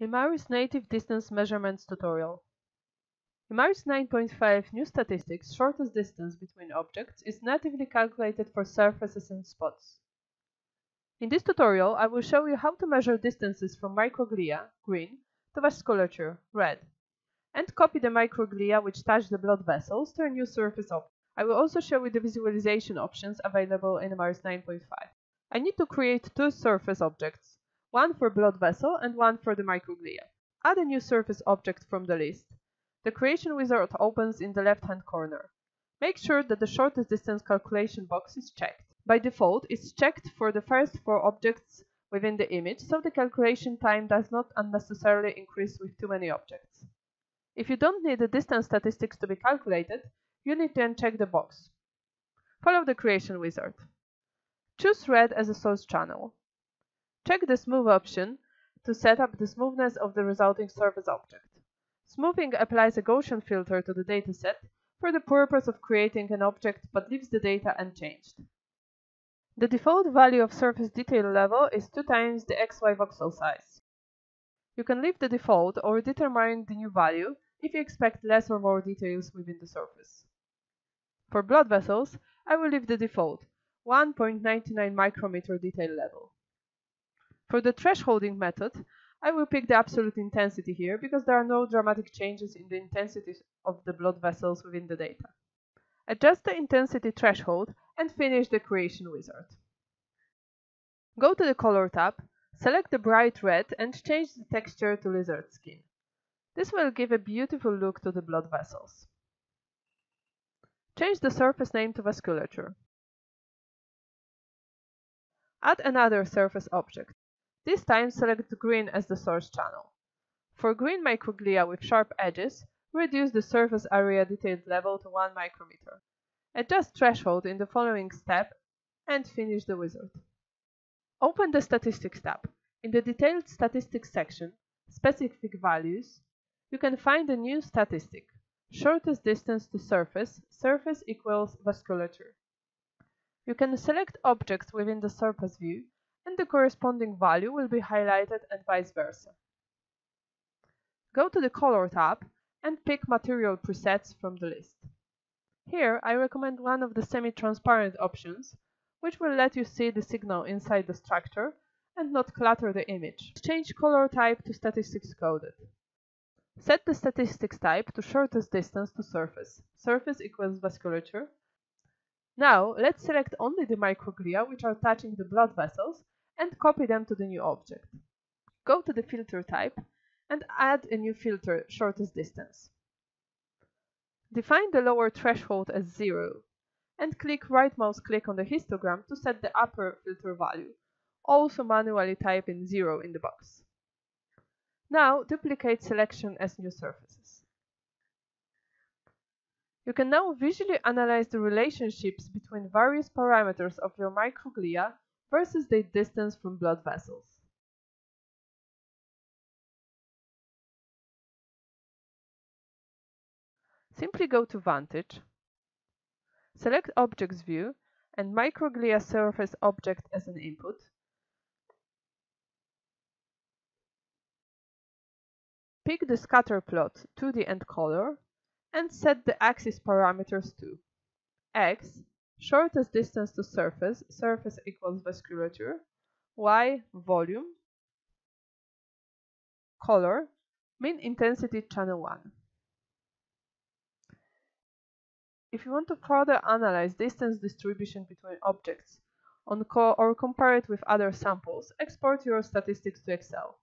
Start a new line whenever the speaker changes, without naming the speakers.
Imaris Native Distance Measurements tutorial. Imaris 9.5 New Statistics shortest distance between objects is natively calculated for surfaces and spots. In this tutorial, I will show you how to measure distances from microglia, green, to vasculature, red, and copy the microglia which touch the blood vessels to a new surface object. I will also show you the visualization options available in Imaris 9.5. I need to create two surface objects, one for blood vessel and one for the microglia. Add a new surface object from the list. The creation wizard opens in the left hand corner. Make sure that the shortest distance calculation box is checked. By default, it's checked for the first four objects within the image, so the calculation time does not unnecessarily increase with too many objects. If you don't need the distance statistics to be calculated, you need to uncheck the box. Follow the creation wizard. Choose red as a source channel. Check the Smooth option to set up the smoothness of the resulting surface object. Smoothing applies a Gaussian filter to the dataset for the purpose of creating an object but leaves the data unchanged. The default value of surface detail level is 2 times the XY voxel size. You can leave the default or determine the new value if you expect less or more details within the surface. For blood vessels, I will leave the default 1.99 micrometer detail level. For the thresholding method, I will pick the absolute intensity here because there are no dramatic changes in the intensity of the blood vessels within the data. Adjust the intensity threshold and finish the creation wizard. Go to the color tab, select the bright red and change the texture to lizard skin. This will give a beautiful look to the blood vessels. Change the surface name to vasculature. Add another surface object. This time select green as the source channel. For green microglia with sharp edges, reduce the surface area detailed level to 1 micrometer. Adjust threshold in the following step and finish the wizard. Open the Statistics tab. In the Detailed Statistics section, Specific Values, you can find a new statistic, shortest distance to surface, surface equals vasculature. You can select objects within the surface view and the corresponding value will be highlighted and vice versa. Go to the Color tab and pick Material presets from the list. Here I recommend one of the semi-transparent options, which will let you see the signal inside the structure and not clutter the image. Change color type to statistics coded. Set the statistics type to shortest distance to surface. Surface equals vasculature. Now let's select only the microglia which are touching the blood vessels and copy them to the new object. Go to the filter type and add a new filter shortest distance. Define the lower threshold as 0 and click right mouse click on the histogram to set the upper filter value. Also manually type in 0 in the box. Now duplicate selection as new surfaces. You can now visually analyze the relationships between various parameters of your microglia versus the distance from blood vessels. Simply go to Vantage, select Objects View and Microglia Surface Object as an input, pick the scatter plot 2D and color, and set the axis parameters to x shortest distance to surface, surface equals vasculature, y volume, color, mean intensity channel 1. If you want to further analyze distance distribution between objects co or compare it with other samples, export your statistics to Excel.